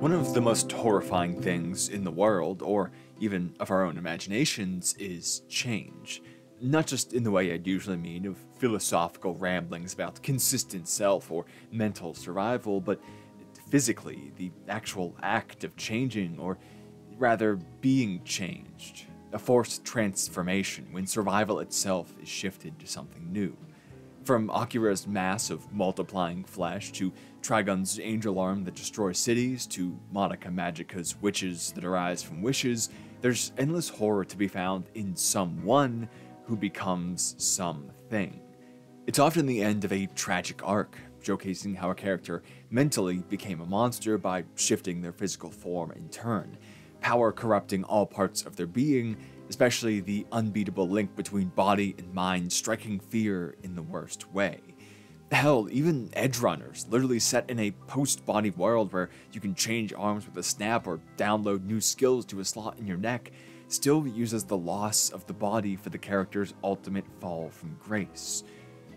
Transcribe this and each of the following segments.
One of the most horrifying things in the world, or even of our own imaginations, is change. Not just in the way I'd usually mean of philosophical ramblings about consistent self or mental survival, but physically, the actual act of changing, or rather being changed. A forced transformation when survival itself is shifted to something new. From Akira's mass of multiplying flesh, to Trigun's angel arm that destroys cities, to Madoka Magica's witches that arise from wishes, there's endless horror to be found in someone who becomes something. It's often the end of a tragic arc, showcasing how a character mentally became a monster by shifting their physical form in turn, power corrupting all parts of their being, especially the unbeatable link between body and mind striking fear in the worst way. Hell, even Edgerunners, literally set in a post-body world where you can change arms with a snap or download new skills to a slot in your neck, still uses the loss of the body for the character's ultimate fall from grace.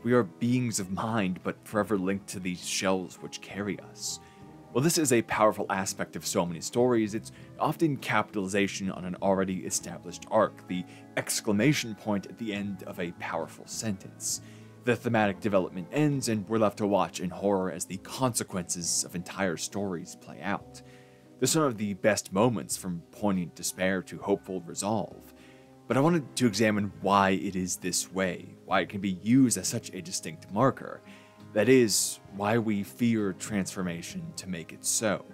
We are beings of mind, but forever linked to these shells which carry us. While this is a powerful aspect of so many stories, it's often capitalization on an already established arc, the exclamation point at the end of a powerful sentence. The thematic development ends, and we're left to watch in horror as the consequences of entire stories play out. They're some of the best moments from poignant despair to hopeful resolve. But I wanted to examine why it is this way, why it can be used as such a distinct marker, that is, why we fear transformation to make it so.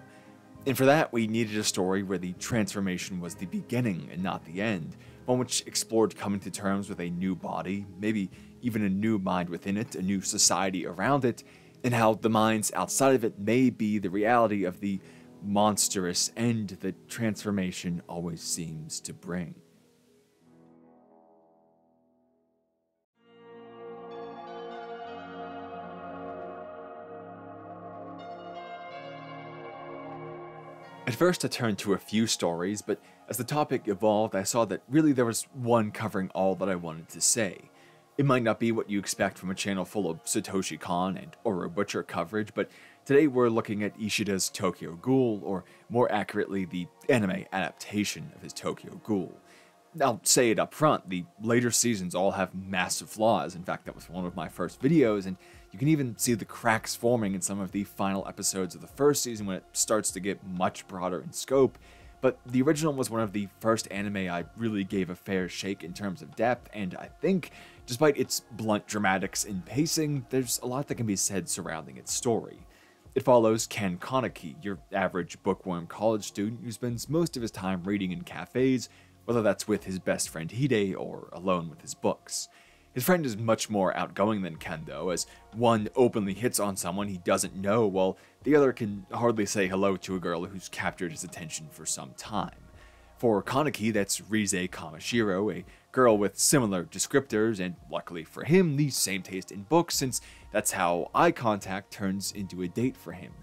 And for that, we needed a story where the transformation was the beginning and not the end, one which explored coming to terms with a new body, maybe even a new mind within it, a new society around it, and how the minds outside of it may be the reality of the monstrous end that transformation always seems to bring. First, I turned to a few stories, but as the topic evolved, I saw that really there was one covering all that I wanted to say. It might not be what you expect from a channel full of Satoshi Kon and Urobuchi coverage, but today we're looking at Ishida's Tokyo Ghoul, or more accurately, the anime adaptation of his Tokyo Ghoul. I'll say it up front, the later seasons all have massive flaws. In fact, that was one of my first videos, and you can even see the cracks forming in some of the final episodes of the first season when it starts to get much broader in scope. But the original was one of the first anime I really gave a fair shake in terms of depth, and I think, despite its blunt dramatics and pacing, there's a lot that can be said surrounding its story. It follows Ken Kaneki, your average bookworm college student who spends most of his time reading in cafes, whether that's with his best friend Hide or alone with his books. His friend is much more outgoing than Ken, though, as one openly hits on someone he doesn't know, while the other can hardly say hello to a girl who's captured his attention for some time. For Kaneki, that's Rize Kamishiro, a girl with similar descriptors, and luckily for him, the same taste in books, since that's how eye contact turns into a date for him.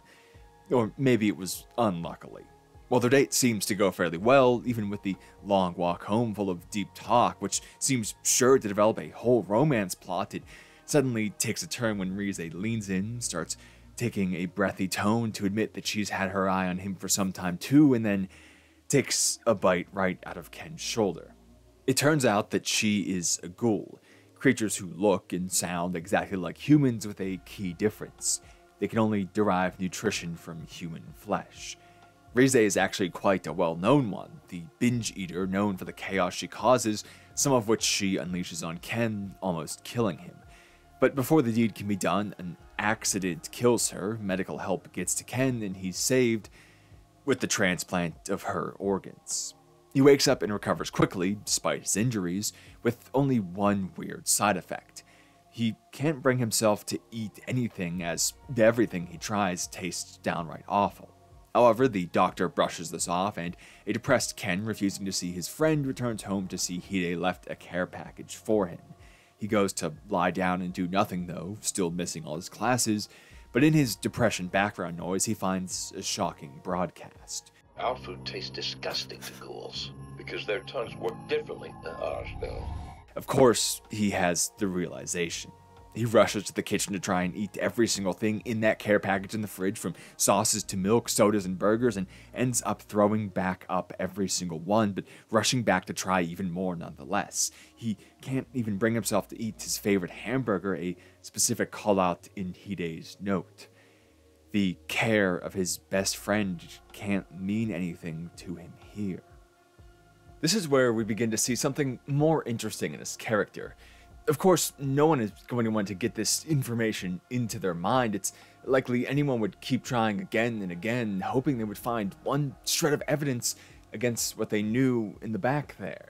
Or maybe it was unluckily. While their date seems to go fairly well, even with the long walk home full of deep talk, which seems sure to develop a whole romance plot, it suddenly takes a turn when Rize leans in, starts taking a breathy tone to admit that she's had her eye on him for some time too, and then takes a bite right out of Ken's shoulder. It turns out that she is a ghoul, creatures who look and sound exactly like humans with a key difference. They can only derive nutrition from human flesh. Rize is actually quite a well-known one, the binge eater known for the chaos she causes, some of which she unleashes on Ken, almost killing him. But before the deed can be done, an accident kills her, medical help gets to Ken, and he's saved with the transplant of her organs. He wakes up and recovers quickly, despite his injuries, with only one weird side effect. He can't bring himself to eat anything, as everything he tries tastes downright awful. However, the doctor brushes this off, and a depressed Ken, refusing to see his friend, returns home to see Hide left a care package for him. He goes to lie down and do nothing, though, still missing all his classes, but in his depression background noise, he finds a shocking broadcast. Our food tastes disgusting to ghouls because their tongues work differently than ours do. Of course, he has the realization. He rushes to the kitchen to try and eat every single thing in that care package in the fridge, from sauces to milk, sodas, and burgers, and ends up throwing back up every single one, but rushing back to try even more nonetheless. He can't even bring himself to eat his favorite hamburger, a specific call out in Hide's note. The care of his best friend can't mean anything to him here. This is where we begin to see something more interesting in his character. Of course, no one is going to want to get this information into their mind. It's likely anyone would keep trying again and again, hoping they would find one shred of evidence against what they knew in the back there.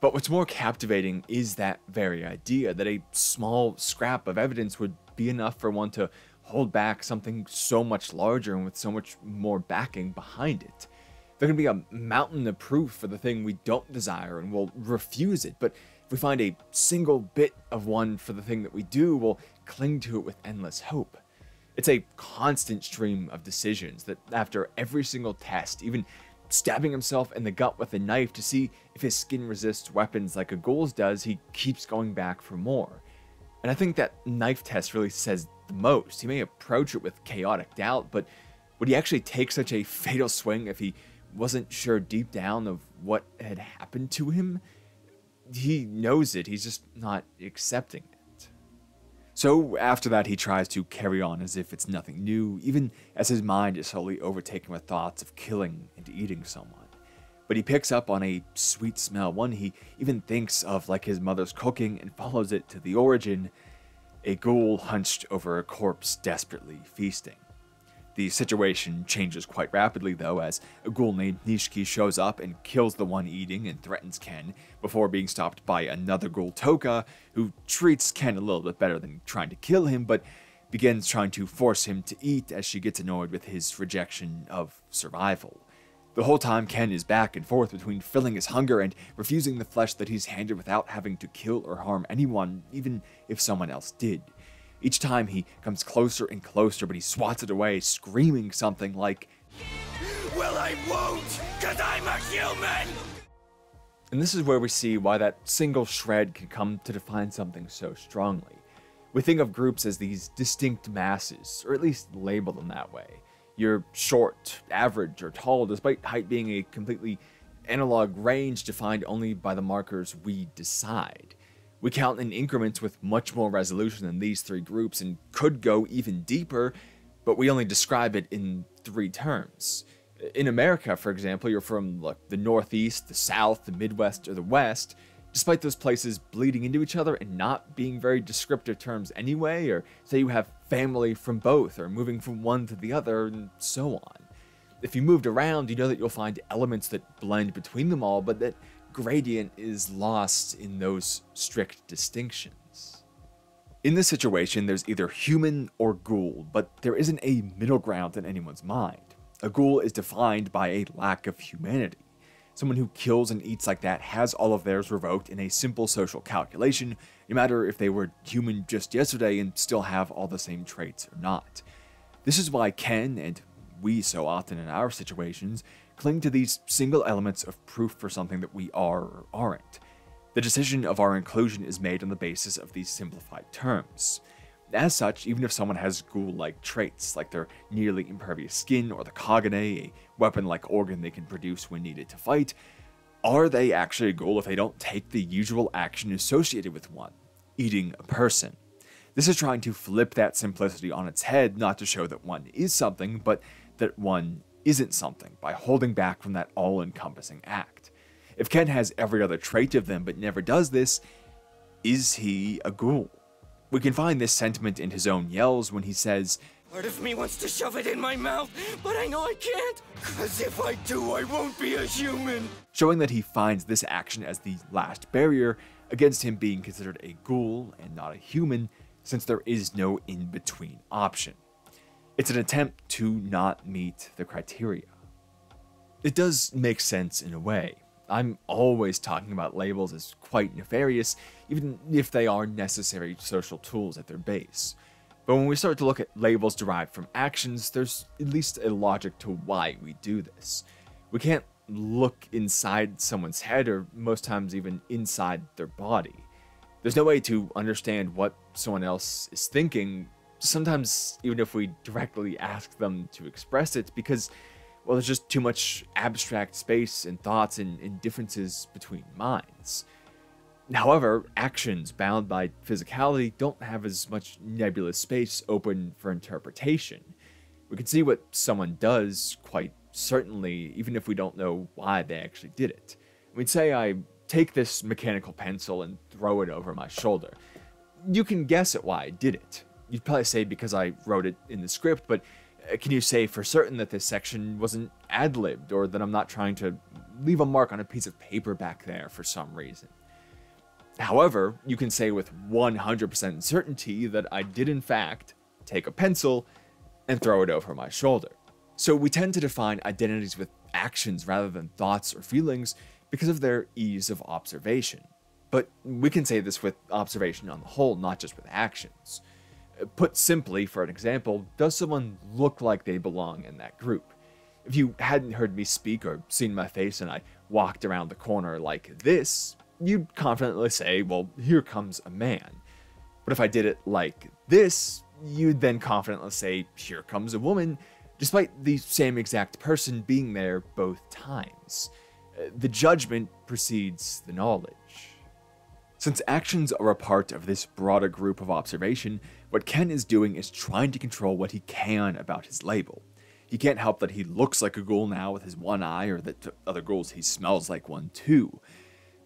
But what's more captivating is that very idea that a small scrap of evidence would be enough for one to hold back something so much larger and with so much more backing behind it. There can be a mountain of proof for the thing we don't desire and we'll refuse it, but if we find a single bit of one for the thing that we do, we'll cling to it with endless hope. It's a constant stream of decisions that after every single test, even stabbing himself in the gut with a knife to see if his skin resists weapons like a ghoul's does, he keeps going back for more. And I think that knife test really says the most. He may approach it with chaotic doubt, but would he actually take such a fatal swing if he wasn't sure deep down of what had happened to him? He knows it, he's just not accepting it. So after that, he tries to carry on as if it's nothing new, even as his mind is slowly overtaken with thoughts of killing and eating someone. But he picks up on a sweet smell, one he even thinks of like his mother's cooking and follows it to the origin a ghoul hunched over a corpse desperately feasting. The situation changes quite rapidly, though, as a ghoul named Nishiki shows up and kills the one eating and threatens Ken, before being stopped by another ghoul, Touka, who treats Ken a little bit better than trying to kill him, but begins trying to force him to eat as she gets annoyed with his rejection of survival. The whole time, Ken is back and forth between filling his hunger and refusing the flesh that he's handed without having to kill or harm anyone, even if someone else did. Each time he comes closer and closer, but he swats it away, screaming something like, Well, I won't, because I'm a human! And this is where we see why that single shred can come to define something so strongly. We think of groups as these distinct masses, or at least label them that way. You're short, average, or tall, despite height being a completely analog range defined only by the markers we decide. We count in increments with much more resolution than these three groups and could go even deeper, but we only describe it in three terms. In America, for example, you're from like, the Northeast, the South, the Midwest, or the West, despite those places bleeding into each other and not being very descriptive terms anyway, or say you have family from both, or moving from one to the other, and so on. If you moved around, you know that you'll find elements that blend between them all, but that gradient is lost in those strict distinctions. In this situation, there's either human or ghoul, but there isn't a middle ground in anyone's mind. A ghoul is defined by a lack of humanity. Someone who kills and eats like that has all of theirs revoked in a simple social calculation, no matter if they were human just yesterday and still have all the same traits or not. This is why Ken, and we so often in our situations, cling to these single elements of proof for something that we are or aren't. The decision of our inclusion is made on the basis of these simplified terms. As such, even if someone has ghoul-like traits, like their nearly impervious skin or the Kagune, a weapon-like organ they can produce when needed to fight, are they actually a ghoul if they don't take the usual action associated with one, eating a person? This is trying to flip that simplicity on its head, not to show that one is something, but that one isn't something by holding back from that all encompassing act. If Ken has every other trait of them but never does this, is he a ghoul? We can find this sentiment in his own yells when he says, Part of me wants to shove it in my mouth, but I know I can't, cause if I do, I won't be a human. Showing that he finds this action as the last barrier against him being considered a ghoul and not a human, since there is no in between option. It's an attempt to not meet the criteria. It does make sense in a way. I'm always talking about labels as quite nefarious, even if they are necessary social tools at their base. But when we start to look at labels derived from actions, there's at least a logic to why we do this. We can't look inside someone's head or most times even inside their body. There's no way to understand what someone else is thinking, sometimes even if we directly ask them to express it, because, well, there's just too much abstract space and thoughts and, and differences between minds. However, actions bound by physicality don't have as much nebulous space open for interpretation. We can see what someone does quite certainly, even if we don't know why they actually did it. Mean, say I take this mechanical pencil and throw it over my shoulder. You can guess at why I did it. You'd probably say because I wrote it in the script, but uh, can you say for certain that this section wasn't ad libbed or that I'm not trying to leave a mark on a piece of paper back there for some reason? However, you can say with 100% certainty that I did, in fact, take a pencil and throw it over my shoulder. So we tend to define identities with actions rather than thoughts or feelings because of their ease of observation. But we can say this with observation on the whole, not just with actions. Put simply, for an example, does someone look like they belong in that group? If you hadn't heard me speak or seen my face and I walked around the corner like this, you'd confidently say, well, here comes a man. But if I did it like this, you'd then confidently say, here comes a woman, despite the same exact person being there both times. Uh, the judgment precedes the knowledge. Since actions are a part of this broader group of observation, what Ken is doing is trying to control what he can about his label. He can't help that he looks like a ghoul now with his one eye, or that to other ghouls he smells like one too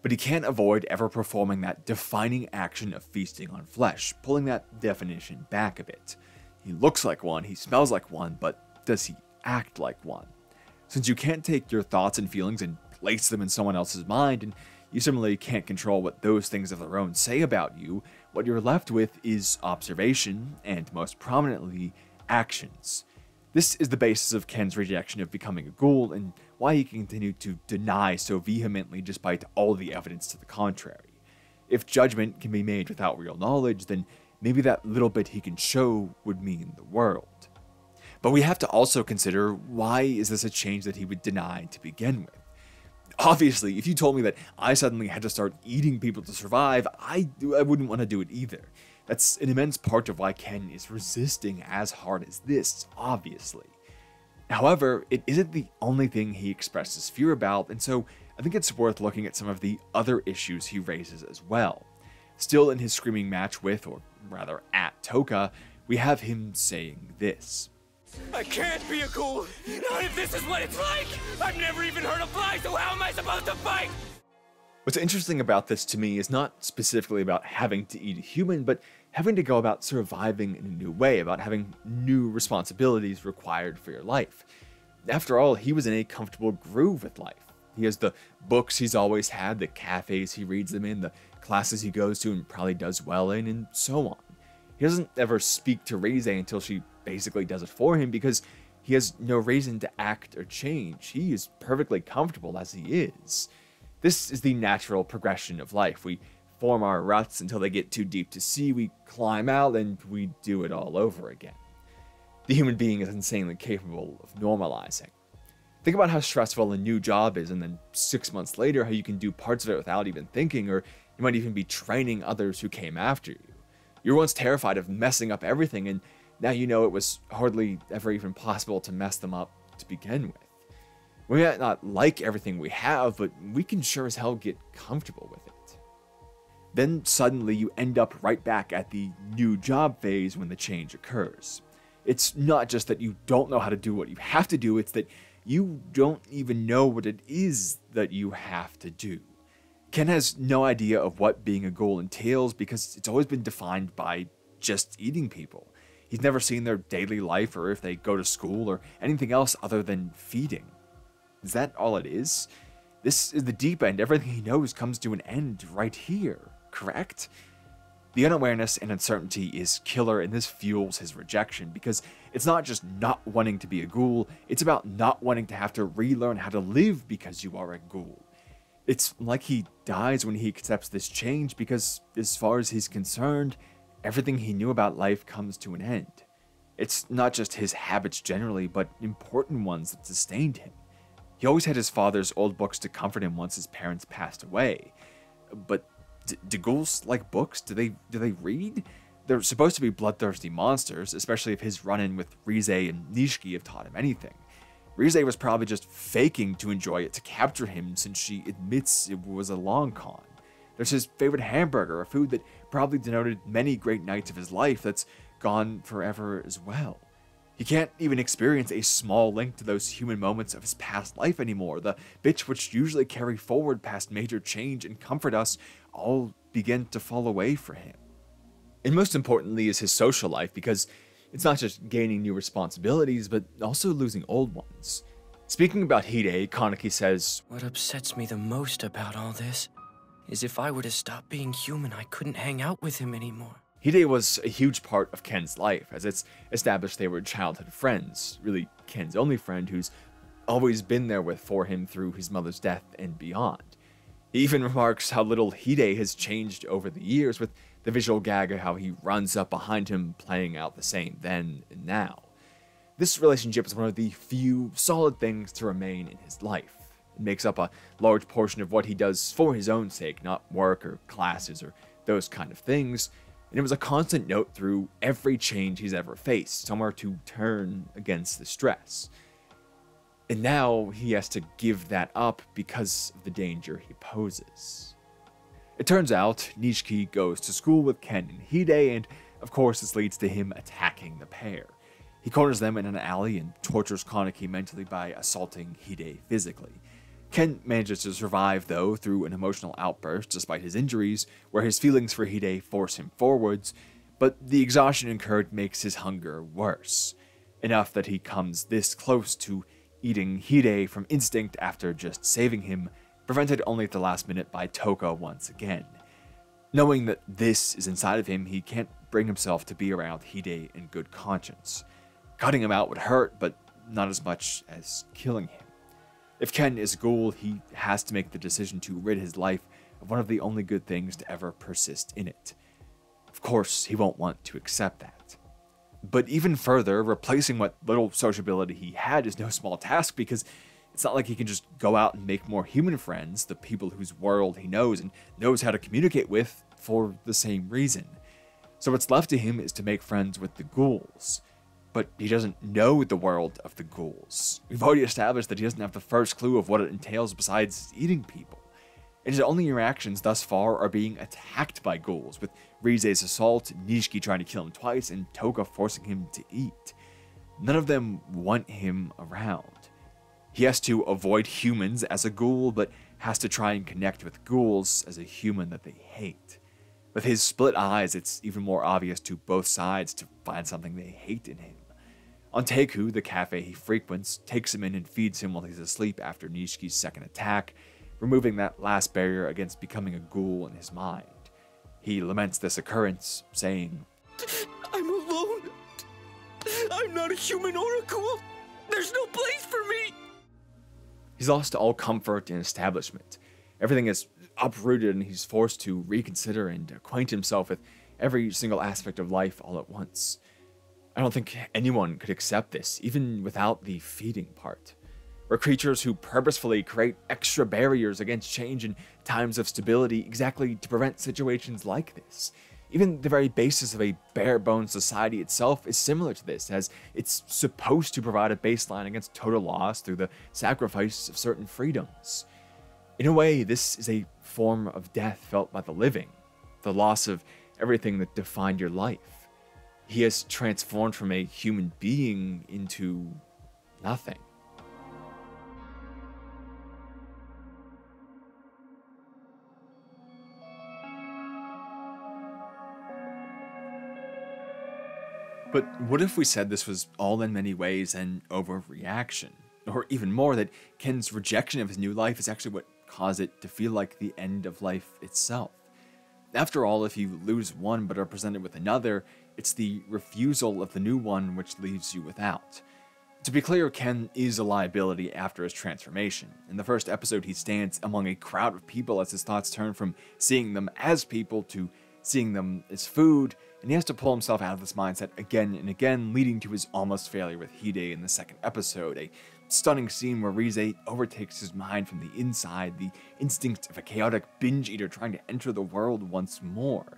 but he can't avoid ever performing that defining action of feasting on flesh, pulling that definition back a bit. He looks like one, he smells like one, but does he act like one? Since you can't take your thoughts and feelings and place them in someone else's mind, and you similarly can't control what those things of their own say about you, what you're left with is observation, and most prominently, actions. This is the basis of Ken's rejection of becoming a ghoul and why he continued to deny so vehemently despite all the evidence to the contrary. If judgment can be made without real knowledge, then maybe that little bit he can show would mean the world. But we have to also consider why is this a change that he would deny to begin with? Obviously, if you told me that I suddenly had to start eating people to survive, I, I wouldn't want to do it either. That's an immense part of why Ken is resisting as hard as this, obviously. However, it isn't the only thing he expresses fear about, and so I think it's worth looking at some of the other issues he raises as well. Still in his screaming match with, or rather at Touka, we have him saying this. I can't be a ghoul! Not if this is what it's like! I've never even heard a fly, so how am I supposed to fight? What's interesting about this to me is not specifically about having to eat a human, but having to go about surviving in a new way, about having new responsibilities required for your life. After all, he was in a comfortable groove with life. He has the books he's always had, the cafes he reads them in, the classes he goes to and probably does well in, and so on. He doesn't ever speak to Rize until she basically does it for him because he has no reason to act or change. He is perfectly comfortable as he is. This is the natural progression of life. We form our ruts until they get too deep to see, we climb out, and we do it all over again. The human being is insanely capable of normalizing. Think about how stressful a new job is, and then six months later, how you can do parts of it without even thinking, or you might even be training others who came after you. You were once terrified of messing up everything, and now you know it was hardly ever even possible to mess them up to begin with. We might not like everything we have, but we can sure as hell get comfortable with it. Then suddenly you end up right back at the new job phase when the change occurs. It's not just that you don't know how to do what you have to do, it's that you don't even know what it is that you have to do. Ken has no idea of what being a ghoul entails because it's always been defined by just eating people. He's never seen their daily life or if they go to school or anything else other than feeding. Is that all it is? This is the deep end. Everything he knows comes to an end right here, correct? The unawareness and uncertainty is killer, and this fuels his rejection because it's not just not wanting to be a ghoul, it's about not wanting to have to relearn how to live because you are a ghoul. It's like he dies when he accepts this change because, as far as he's concerned, everything he knew about life comes to an end. It's not just his habits generally, but important ones that sustained him. He always had his father's old books to comfort him once his parents passed away. But D- do ghouls like books? Do they do they read? They're supposed to be bloodthirsty monsters, especially if his run-in with Rize and Nishiki have taught him anything. Rize was probably just faking to enjoy it to capture him since she admits it was a long con. There's his favorite hamburger, a food that probably denoted many great nights of his life that's gone forever as well. He can't even experience a small link to those human moments of his past life anymore. The bits which usually carry forward past major change and comfort us all begin to fall away for him. And most importantly is his social life because it's not just gaining new responsibilities, but also losing old ones. Speaking about Hide, Kaneki says, What upsets me the most about all this is if I were to stop being human, I couldn't hang out with him anymore. Hide was a huge part of Ken's life, as it's established they were childhood friends, really Ken's only friend who's always been there with for him through his mother's death and beyond. He even remarks how little Hide has changed over the years, with the visual gag of how he runs up behind him, playing out the same then and now. This relationship is one of the few solid things to remain in his life. It makes up a large portion of what he does for his own sake, not work or classes or those kind of things. And it was a constant note through every change he's ever faced, somewhere to turn against the stress. And now he has to give that up because of the danger he poses. It turns out Nishiki goes to school with Ken and Hide, and of course, this leads to him attacking the pair. He corners them in an alley and tortures Kaneki mentally by assaulting Hide physically. Ken manages to survive, though, through an emotional outburst despite his injuries, where his feelings for Hide force him forwards, but the exhaustion incurred makes his hunger worse. Enough that he comes this close to eating Hide from instinct after just saving him, prevented only at the last minute by Touka once again. Knowing that this is inside of him, he can't bring himself to be around Hide in good conscience. Cutting him out would hurt, but not as much as killing him. If Ken is a ghoul, he has to make the decision to rid his life of one of the only good things to ever persist in it. Of course, he won't want to accept that. But even further, replacing what little sociability he had is no small task because it's not like he can just go out and make more human friends, the people whose world he knows and knows how to communicate with for the same reason. So what's left to him is to make friends with the ghouls. But he doesn't know the world of the ghouls. We've already established that he doesn't have the first clue of what it entails besides eating people. And his only interactions thus far are being attacked by ghouls, with Rize's assault, Nishiki trying to kill him twice, and Touka forcing him to eat. None of them want him around. He has to avoid humans as a ghoul, but has to try and connect with ghouls as a human that they hate. With his split eyes, it's even more obvious to both sides to find something they hate in him. Anteiku, the cafe he frequents, takes him in and feeds him while he's asleep after Nishiki's second attack, removing that last barrier against becoming a ghoul in his mind. He laments this occurrence, saying, I'm alone. I'm not a human or a ghoul. There's no place for me. He's lost all comfort and establishment. Everything is uprooted and he's forced to reconsider and acquaint himself with every single aspect of life all at once. I don't think anyone could accept this, even without the feeding part. We're creatures who purposefully create extra barriers against change in times of stability exactly to prevent situations like this. Even the very basis of a bare bones society itself is similar to this, as it's supposed to provide a baseline against total loss through the sacrifice of certain freedoms. In a way, this is a form of death felt by the living, the loss of everything that defined your life. He has transformed from a human being into nothing. But what if we said this was all in many ways an overreaction? Or even more, that Ken's rejection of his new life is actually what caused it to feel like the end of life itself. After all, if you lose one but are presented with another, it's the refusal of the new one which leaves you without. To be clear, Ken is a liability after his transformation. In the first episode, he stands among a crowd of people as his thoughts turn from seeing them as people to seeing them as food, and he has to pull himself out of this mindset again and again, leading to his almost failure with Hide in the second episode, a stunning scene where Rize overtakes his mind from the inside, the instinct of a chaotic binge eater trying to enter the world once more.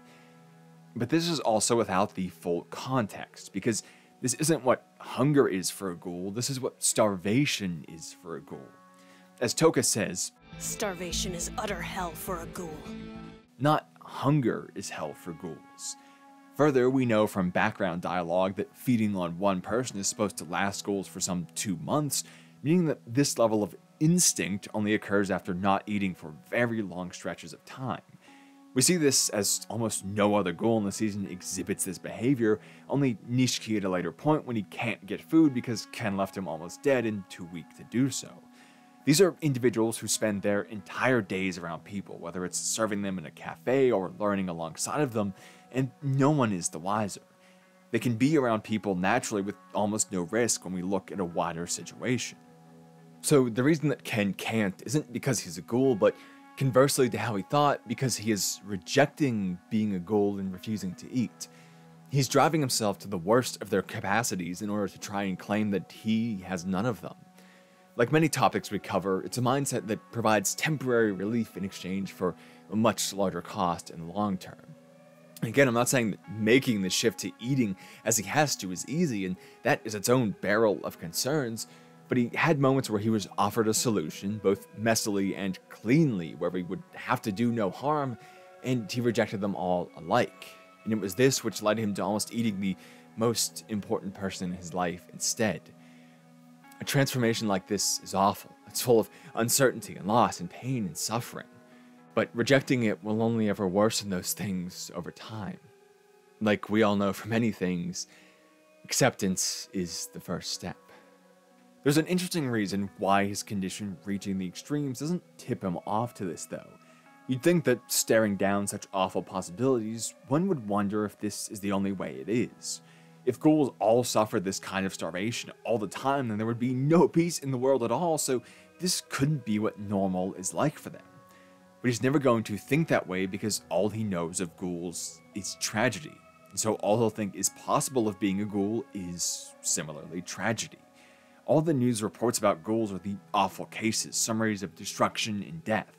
But this is also without the full context, because this isn't what hunger is for a ghoul, this is what starvation is for a ghoul. As Touka says, Starvation is utter hell for a ghoul. Not hunger is hell for ghouls. Further, we know from background dialogue that feeding on one person is supposed to last ghouls for some two months, meaning that this level of instinct only occurs after not eating for very long stretches of time. We see this as almost no other ghoul in the season exhibits this behavior, only Nishiki at a later point when he can't get food because Ken left him almost dead and too weak to do so. These are individuals who spend their entire days around people, whether it's serving them in a cafe or learning alongside of them, and no one is the wiser. They can be around people naturally with almost no risk when we look at a wider situation. So the reason that Ken can't isn't because he's a ghoul, but Conversely to how he thought, because he is rejecting being a ghoul and refusing to eat. He's driving himself to the worst of their capacities in order to try and claim that he has none of them. Like many topics we cover, it's a mindset that provides temporary relief in exchange for a much larger cost in the long term. Again, I'm not saying that making the shift to eating as he has to is easy, and that is its own barrel of concerns, but he had moments where he was offered a solution, both messily and cleanly, where he would have to do no harm, and he rejected them all alike. And it was this which led him to almost eating the most important person in his life instead. A transformation like this is awful. It's full of uncertainty and loss and pain and suffering. But rejecting it will only ever worsen those things over time. Like we all know from many things, acceptance is the first step. There's an interesting reason why his condition reaching the extremes doesn't tip him off to this, though. You'd think that staring down such awful possibilities, one would wonder if this is the only way it is. If ghouls all suffered this kind of starvation all the time, then there would be no peace in the world at all, so this couldn't be what normal is like for them. But he's never going to think that way because all he knows of ghouls is tragedy. And so all he'll think is possible of being a ghoul is similarly tragedy. All the news reports about ghouls are the awful cases, summaries of destruction and death.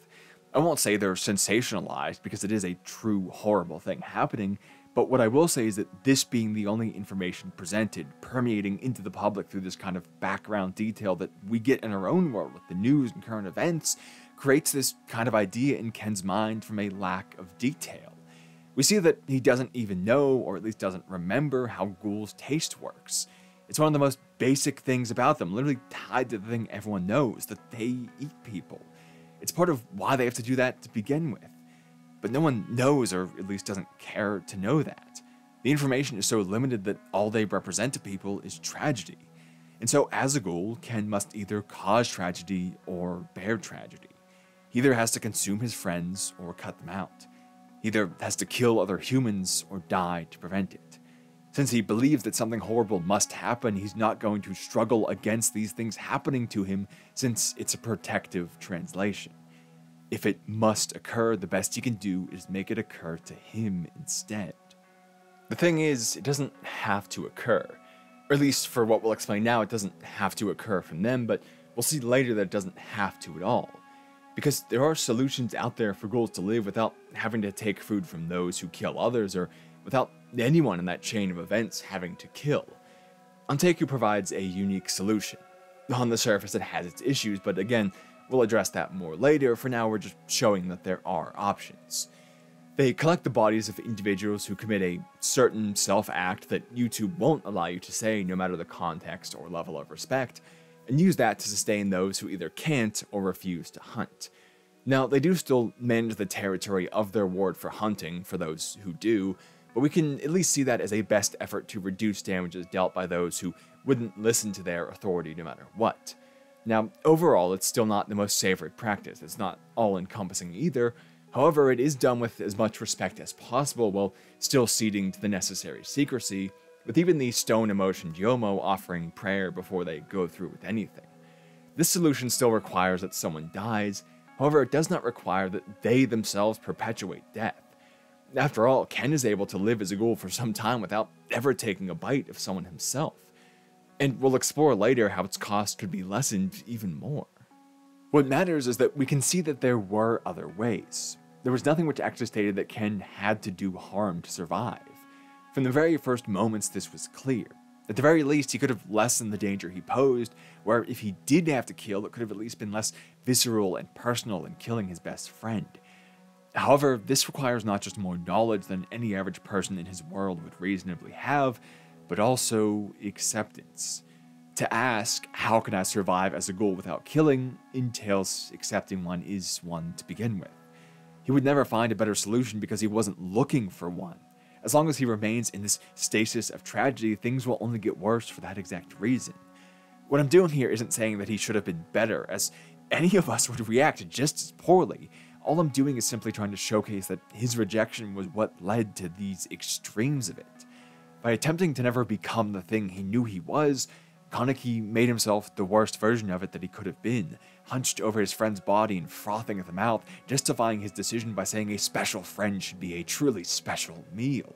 I won't say they're sensationalized because it is a true horrible thing happening, but what I will say is that this being the only information presented, permeating into the public through this kind of background detail that we get in our own world with the news and current events, creates this kind of idea in Ken's mind from a lack of detail. We see that he doesn't even know, or at least doesn't remember, how ghouls' taste works. It's one of the most basic things about them, literally tied to the thing everyone knows that they eat people. It's part of why they have to do that to begin with. But no one knows, or at least doesn't care to know that. The information is so limited that all they represent to people is tragedy. And so, as a ghoul, Ken must either cause tragedy or bear tragedy. He either has to consume his friends or cut them out. He either has to kill other humans or die to prevent it. Since he believes that something horrible must happen, he's not going to struggle against these things happening to him since it's a protective translation. If it must occur, the best he can do is make it occur to him instead. The thing is, it doesn't have to occur. Or at least for what we'll explain now, it doesn't have to occur from them, but we'll see later that it doesn't have to at all. Because there are solutions out there for ghouls to live without having to take food from those who kill others or without anyone in that chain of events having to kill. Anteiku provides a unique solution. On the surface, it has its issues, but again, we'll address that more later. For now, we're just showing that there are options. They collect the bodies of individuals who commit a certain self act that YouTube won't allow you to say, no matter the context or level of respect, and use that to sustain those who either can't or refuse to hunt. Now, they do still mend the territory of their ward for hunting for those who do, but we can at least see that as a best effort to reduce damages dealt by those who wouldn't listen to their authority no matter what. Now, overall, it's still not the most savory practice, it's not all encompassing either. However, it is done with as much respect as possible while still ceding to the necessary secrecy, with even the stone emotion Yomo offering prayer before they go through with anything. This solution still requires that someone dies, however, it does not require that they themselves perpetuate death. After all, Ken is able to live as a ghoul for some time without ever taking a bite of someone himself. And we'll explore later how its cost could be lessened even more. What matters is that we can see that there were other ways. There was nothing which actually stated that Ken had to do harm to survive. From the very first moments, this was clear. At the very least, he could have lessened the danger he posed, where if he did have to kill, it could have at least been less visceral and personal than killing his best friend. However, this requires not just more knowledge than any average person in his world would reasonably have, but also acceptance. To ask, how can I survive as a ghoul without killing, entails accepting one is one to begin with. He would never find a better solution because he wasn't looking for one. As long as he remains in this stasis of tragedy, things will only get worse for that exact reason. What I'm doing here isn't saying that he should have been better, as any of us would react just as poorly. All I'm doing is simply trying to showcase that his rejection was what led to these extremes of it. By attempting to never become the thing he knew he was, Kaneki made himself the worst version of it that he could have been, hunched over his friend's body and frothing at the mouth, justifying his decision by saying a special friend should be a truly special meal.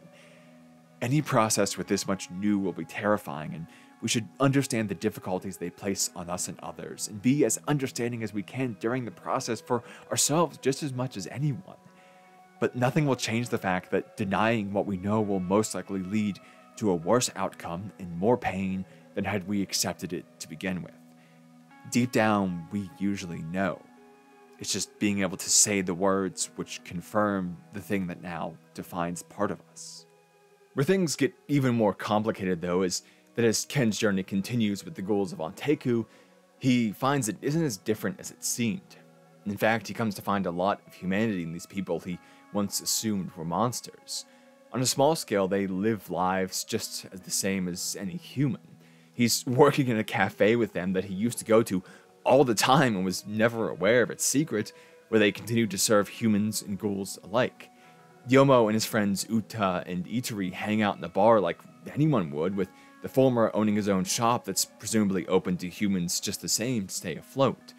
Any process with this much new will be terrifying, and we should understand the difficulties they place on us and others, and be as understanding as we can during the process for ourselves just as much as anyone. But nothing will change the fact that denying what we know will most likely lead to a worse outcome and more pain than had we accepted it to begin with. Deep down, we usually know. It's just being able to say the words which confirm the thing that now defines part of us. Where things get even more complicated, though, is that as Ken's journey continues with the ghouls of Anteiku, he finds it isn't as different as it seemed. In fact, he comes to find a lot of humanity in these people he once assumed were monsters. On a small scale, they live lives just as the same as any human. He's working in a cafe with them that he used to go to all the time and was never aware of its secret, where they continued to serve humans and ghouls alike. Yomo and his friends Uta and Itori hang out in the bar like anyone would, with the former owning his own shop that's presumably open to humans just the same to stay afloat.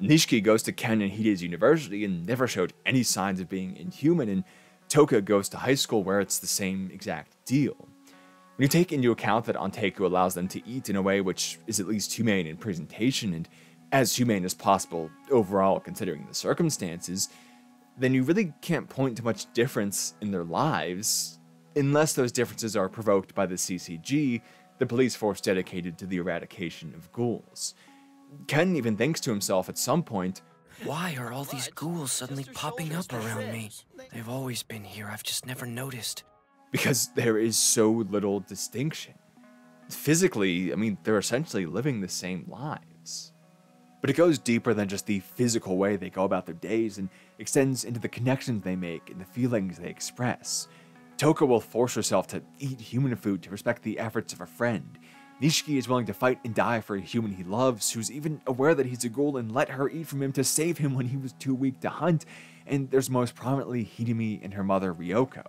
Nishiki goes to Ken and Hide's university and never showed any signs of being inhuman, and Touka goes to high school where it's the same exact deal. When you take into account that Anteiku allows them to eat in a way which is at least humane in presentation and as humane as possible overall considering the circumstances, then you really can't point to much difference in their lives, unless those differences are provoked by the CCG, the police force dedicated to the eradication of ghouls. Ken even thinks to himself at some point, Why are all these ghouls suddenly popping up around me? They've always been here, I've just never noticed because there is so little distinction. Physically, I mean, they're essentially living the same lives. But it goes deeper than just the physical way they go about their days and extends into the connections they make and the feelings they express. Touka will force herself to eat human food to respect the efforts of a friend. Nishiki is willing to fight and die for a human he loves, who's even aware that he's a ghoul and let her eat from him to save him when he was too weak to hunt. And there's most prominently Hinami and her mother Ryoko.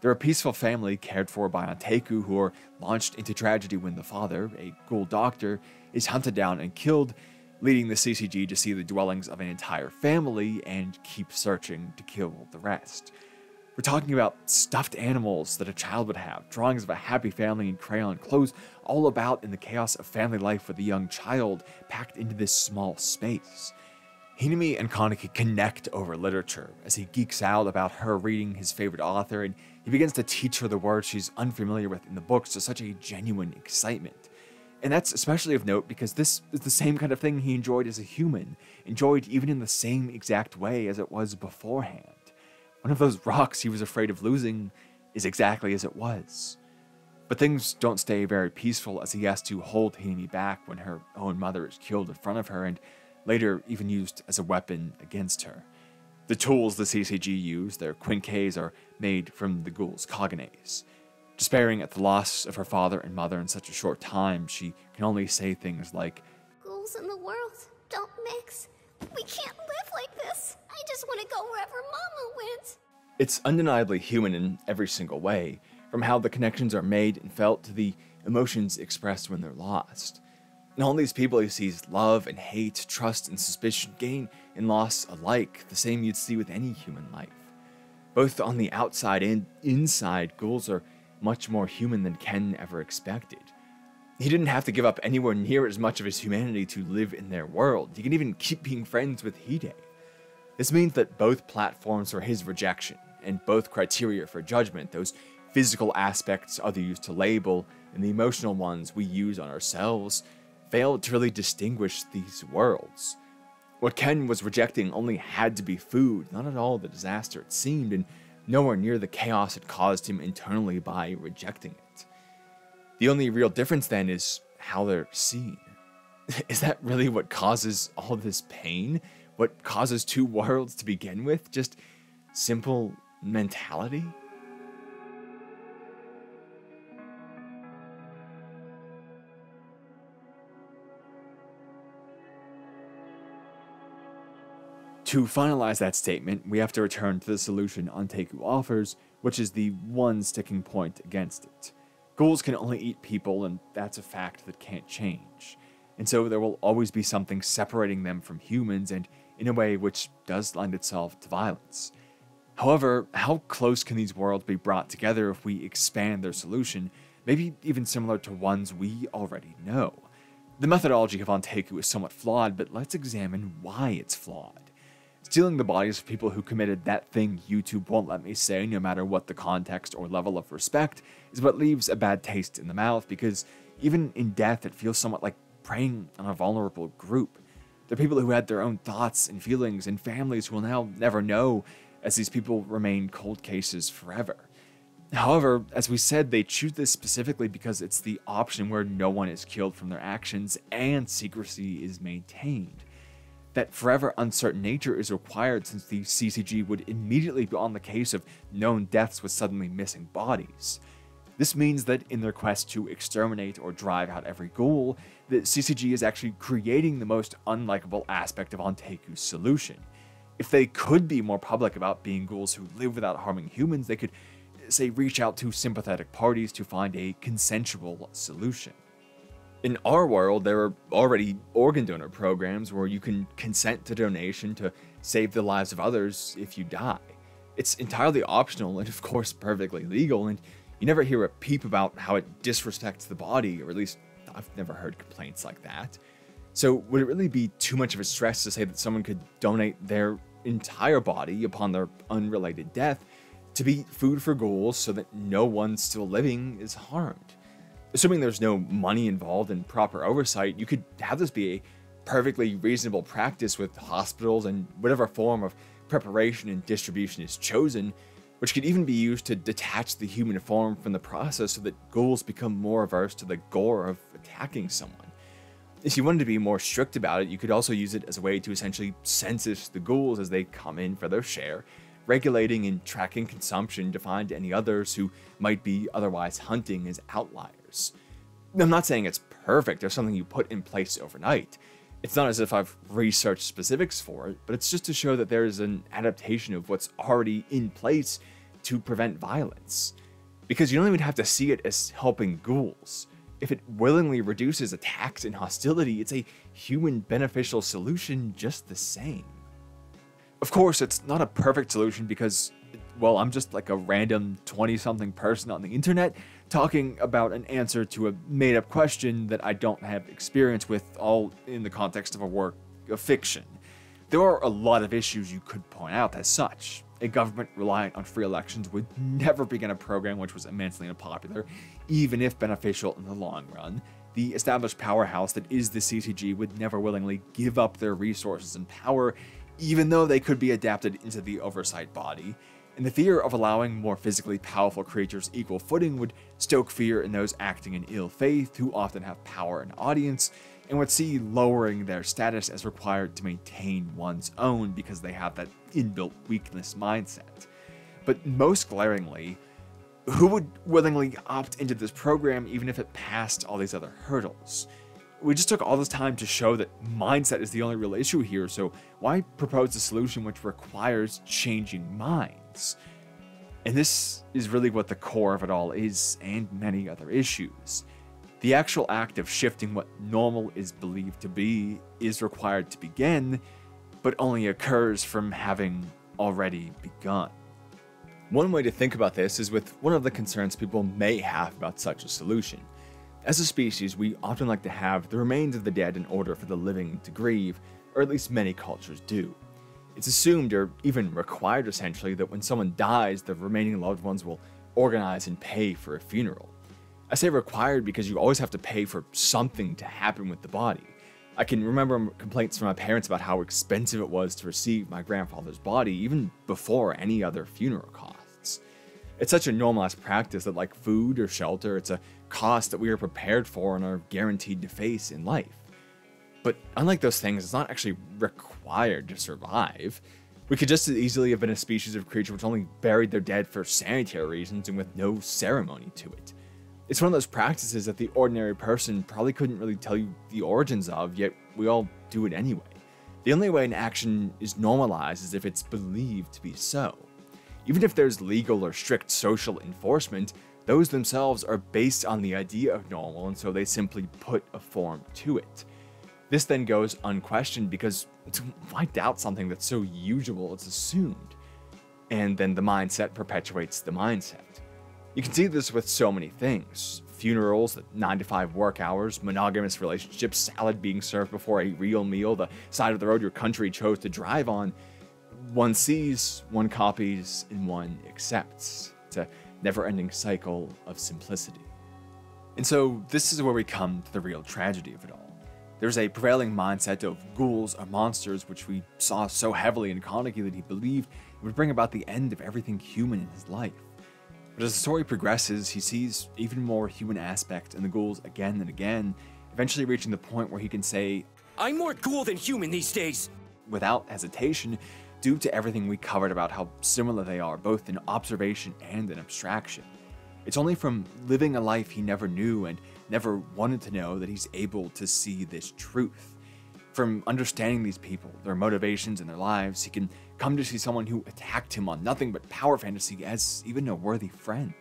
They're a peaceful family cared for by Anteiku who are launched into tragedy when the father, a ghoul doctor, is hunted down and killed, leading the CCG to see the dwellings of an entire family and keep searching to kill the rest. We're talking about stuffed animals that a child would have, drawings of a happy family in crayon, clothes all about in the chaos of family life with a young child packed into this small space. Hinami and Kaneki connect over literature as he geeks out about her reading his favorite author and he begins to teach her the words she's unfamiliar with in the books to such a genuine excitement. And that's especially of note because this is the same kind of thing he enjoyed as a human, enjoyed even in the same exact way as it was beforehand. One of those rocks he was afraid of losing is exactly as it was. But things don't stay very peaceful as he has to hold Hinami back when her own mother is killed in front of her and later even used as a weapon against her. The tools the CCG use, their quinquets, are made from the ghoul's kagunes. Despairing at the loss of her father and mother in such a short time, she can only say things like, Ghouls in the world don't mix. We can't live like this. I just want to go wherever Mama went. It's undeniably human in every single way, from how the connections are made and felt to the emotions expressed when they're lost. In all these people he sees love and hate, trust and suspicion, gain and loss alike, the same you'd see with any human life. Both on the outside and inside, ghouls are much more human than Ken ever expected. He didn't have to give up anywhere near as much of his humanity to live in their world. He can even keep being friends with Hide. This means that both platforms for his rejection and both criteria for judgment, those physical aspects others use to label and the emotional ones we use on ourselves, fail to really distinguish these worlds. What Ken was rejecting only had to be food, not at all the disaster it seemed, and nowhere near the chaos it caused him internally by rejecting it. The only real difference then is how they're seen. Is that really what causes all this pain? What causes two worlds to begin with? Just simple mentality? To finalize that statement, we have to return to the solution Anteiku offers, which is the one sticking point against it. Ghouls can only eat people, and that's a fact that can't change. And so there will always be something separating them from humans, and in a way which does lend itself to violence. However, how close can these worlds be brought together if we expand their solution, maybe even similar to ones we already know? The methodology of Anteiku is somewhat flawed, but let's examine why it's flawed. Stealing the bodies of people who committed that thing YouTube won't let me say, no matter what the context or level of respect, is what leaves a bad taste in the mouth because even in death, it feels somewhat like preying on a vulnerable group. They're people who had their own thoughts and feelings and families who will now never know, as these people remain cold cases forever. However, as we said, they choose this specifically because it's the option where no one is killed from their actions and secrecy is maintained that forever uncertain nature is required since the CCG would immediately be on the case of known deaths with suddenly missing bodies. This means that in their quest to exterminate or drive out every ghoul, the CCG is actually creating the most unlikable aspect of Anteiku's solution. If they could be more public about being ghouls who live without harming humans, they could, say, reach out to sympathetic parties to find a consensual solution in our world, there are already organ donor programs where you can consent to donation to save the lives of others if you die. It's entirely optional and, of course, perfectly legal, and you never hear a peep about how it disrespects the body, or at least I've never heard complaints like that. So, would it really be too much of a stress to say that someone could donate their entire body upon their unrelated death to be food for ghouls so that no one still living is harmed? assuming there's no money involved and proper oversight, you could have this be a perfectly reasonable practice with hospitals and whatever form of preparation and distribution is chosen, which could even be used to detach the human form from the process so that ghouls become more averse to the gore of attacking someone. If you wanted to be more strict about it, you could also use it as a way to essentially census the ghouls as they come in for their share, regulating and tracking consumption to find any others who might be otherwise hunting as outliers. I'm not saying it's perfect or something you put in place overnight. It's not as if I've researched specifics for it, but it's just to show that there is an adaptation of what's already in place to prevent violence. Because you don't even have to see it as helping ghouls. If it willingly reduces attacks and hostility, it's a human beneficial solution just the same. Of course, it's not a perfect solution because, well, I'm just like a random 20 something person on the internet talking about an answer to a made up question that I don't have experience with, all in the context of a work of fiction. There are a lot of issues you could point out as such. A government reliant on free elections would never begin a program which was immensely unpopular, even if beneficial in the long run. The established powerhouse that is the CCG would never willingly give up their resources and power, even though they could be adapted into the oversight body and the fear of allowing more physically powerful creatures equal footing would stoke fear in those acting in ill faith who often have power and audience, and would see lowering their status as required to maintain one's own because they have that inbuilt weakness mindset. But most glaringly, who would willingly opt into this program even if it passed all these other hurdles? we just took all this time to show that mindset is the only real issue here, so why propose a solution which requires changing minds? And this is really what the core of it all is, and many other issues. The actual act of shifting what normal is believed to be is required to begin, but only occurs from having already begun. One way to think about this is with one of the concerns people may have about such a solution As a species, we often like to have the remains of the dead in order for the living to grieve, or at least many cultures do. It's assumed, or even required essentially, that when someone dies, the remaining loved ones will organize and pay for a funeral. I say required because you always have to pay for something to happen with the body. I can remember complaints from my parents about how expensive it was to receive my grandfather's body, even before any other funeral costs. It's such a normalized practice that, like food or shelter, it's a cost that we are prepared for and are guaranteed to face in life. But unlike those things, it's not actually required to survive. We could just as easily have been a species of creature which only buried their dead for sanitary reasons and with no ceremony to it. It's one of those practices that the ordinary person probably couldn't really tell you the origins of, yet we all do it anyway. The only way an action is normalized is if it's believed to be so. Even if there's legal or strict social enforcement, those themselves are based on the idea of normal, and so they simply put a form to it. This then goes unquestioned because why doubt something that's so usual it's assumed? And then the mindset perpetuates the mindset. You can see this with so many things funerals, the 9 to 5 work hours, monogamous relationships, salad being served before a real meal, the side of the road your country chose to drive on. One sees, one copies, and one accepts. It's a never ending cycle of simplicity. And so, this is where we come to the real tragedy of it all. There's a prevailing mindset of ghouls are monsters, which we saw so heavily in Kaneki that he believed it would bring about the end of everything human in his life. But as the story progresses, he sees even more human aspect in the ghouls again and again, eventually reaching the point where he can say, I'm more ghoul than human these days. Without hesitation, due to everything we covered about how similar they are, both in observation and in abstraction. It's only from living a life he never knew and never wanted to know that he's able to see this truth. From understanding these people, their motivations, and their lives, he can come to see someone who attacked him on nothing but power fantasy as even a worthy friend.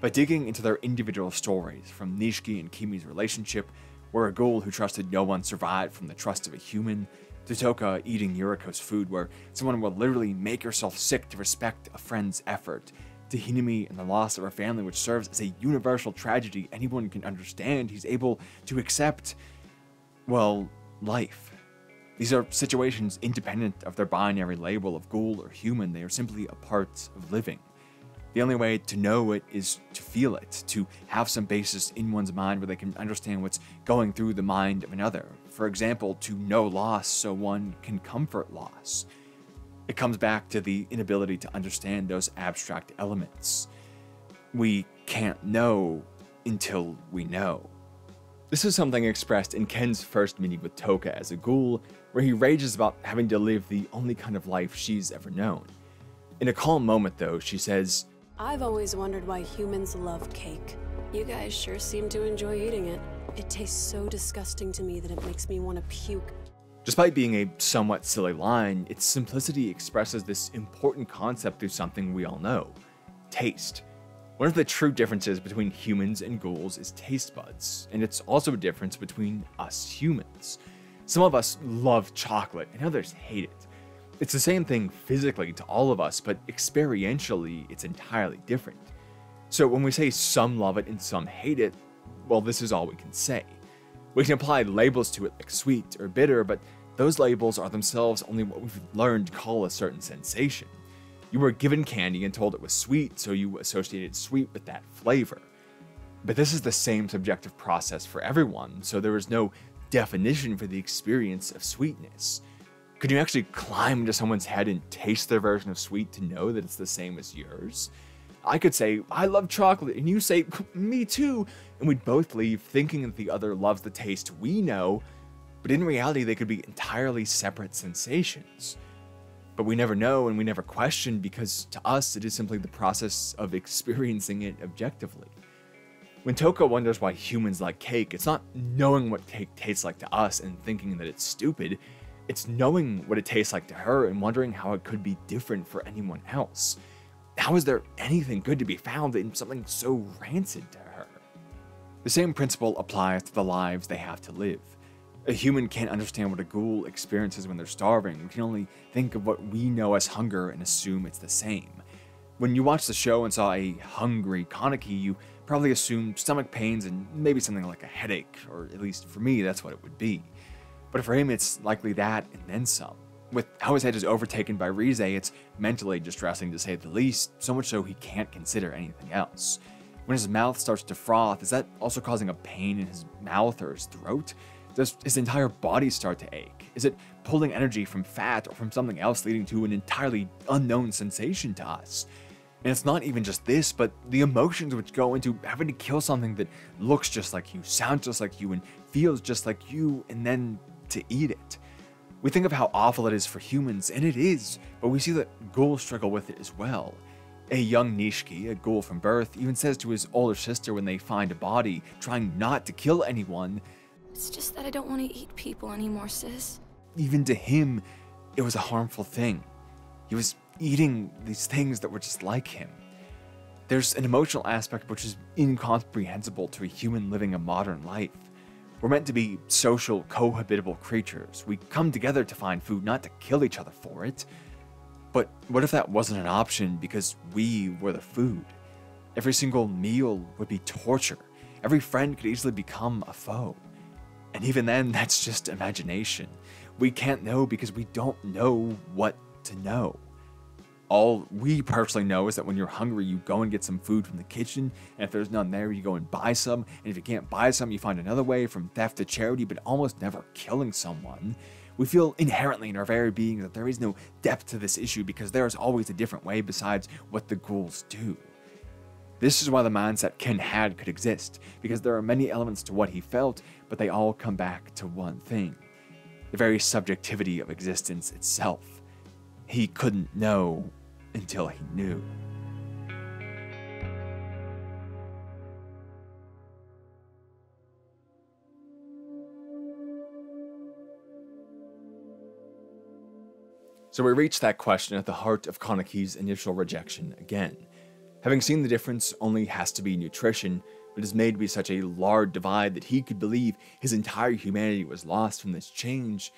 By digging into their individual stories, from Nishiki and Kimi's relationship, where a ghoul who trusted no one survived from the trust of a human, to Touka eating Yoriko's food, where someone will literally make herself sick to respect a friend's effort, to Hinami and the loss of her family, which serves as a universal tragedy anyone can understand, he's able to accept, well, life. These are situations independent of their binary label of ghoul or human, they are simply a part of living. The only way to know it is to feel it, to have some basis in one's mind where they can understand what's going through the mind of another. For example, to know loss so one can comfort loss. It comes back to the inability to understand those abstract elements. We can't know until we know. This is something expressed in Ken's first meeting with Touka as a ghoul, where he rages about having to live the only kind of life she's ever known. In a calm moment, though, she says, I've always wondered why humans love cake. You guys sure seem to enjoy eating it. It tastes so disgusting to me that it makes me want to puke. Despite being a somewhat silly line, its simplicity expresses this important concept through something we all know taste. One of the true differences between humans and ghouls is taste buds, and it's also a difference between us humans. Some of us love chocolate, and others hate it. It's the same thing physically to all of us, but experientially, it's entirely different. So when we say some love it and some hate it, well, this is all we can say. We can apply labels to it like sweet or bitter, but those labels are themselves only what we've learned to call a certain sensation. You were given candy and told it was sweet, so you associated sweet with that flavor. But this is the same subjective process for everyone, so there is no definition for the experience of sweetness. Could you actually climb into someone's head and taste their version of sweet to know that it's the same as yours? I could say, I love chocolate, and you say, me too, and we'd both leave thinking that the other loves the taste we know, but in reality, they could be entirely separate sensations. But we never know and we never question because to us, it is simply the process of experiencing it objectively. When Touka wonders why humans like cake, it's not knowing what cake tastes like to us and thinking that it's stupid. It's knowing what it tastes like to her and wondering how it could be different for anyone else. How is there anything good to be found in something so rancid to her? The same principle applies to the lives they have to live. A human can't understand what a ghoul experiences when they're starving. We can only think of what we know as hunger and assume it's the same. When you watched the show and saw a hungry Kaneki, you probably assumed stomach pains and maybe something like a headache, or at least for me, that's what it would be. But for him, it's likely that and then some. With how his head is overtaken by Rize, it's mentally distressing to say the least, so much so he can't consider anything else. When his mouth starts to froth, is that also causing a pain in his mouth or his throat? Does his entire body start to ache? Is it pulling energy from fat or from something else, leading to an entirely unknown sensation to us? And it's not even just this, but the emotions which go into having to kill something that looks just like you, sounds just like you, and feels just like you, and then to eat it. We think of how awful it is for humans, and it is, but we see that ghouls struggle with it as well. A young Nishiki, a ghoul from birth, even says to his older sister when they find a body, trying not to kill anyone, It's just that I don't want to eat people anymore, sis. even to him, it was a harmful thing. He was eating these things that were just like him. There's an emotional aspect which is incomprehensible to a human living a modern life. We're meant to be social, cohabitable creatures. We come together to find food, not to kill each other for it. But what if that wasn't an option because we were the food? Every single meal would be torture. Every friend could easily become a foe. And even then, that's just imagination. We can't know because we don't know what to know. All we personally know is that when you're hungry, you go and get some food from the kitchen, and if there's none there, you go and buy some, and if you can't buy some, you find another way from theft to charity, but almost never killing someone. We feel inherently in our very being that there is no depth to this issue because there is always a different way besides what the ghouls do. This is why the mindset Ken had could exist, because there are many elements to what he felt, but they all come back to one thing the very subjectivity of existence itself. He couldn't know until he knew. So we reach that question at the heart of Kaneki's initial rejection again. Having seen the difference only has to be nutrition, but is made to be such a large divide that he could believe his entire humanity was lost from this change.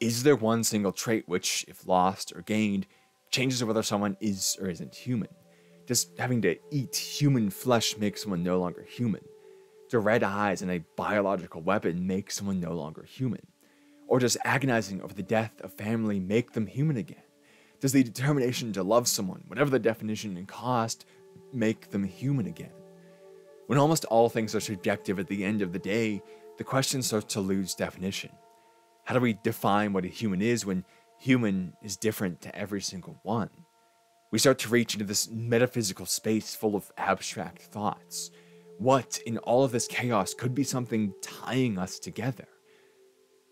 Is there one single trait which, if lost or gained, changes whether someone is or isn't human? Does having to eat human flesh make someone no longer human? Do red eyes and a biological weapon make someone no longer human? Or does agonizing over the death of family make them human again? Does the determination to love someone, whatever the definition and cost, make them human again? When almost all things are subjective at the end of the day, the question starts to lose definition. How do we define what a human is when human is different to every single one? We start to reach into this metaphysical space full of abstract thoughts. What in all of this chaos could be something tying us together?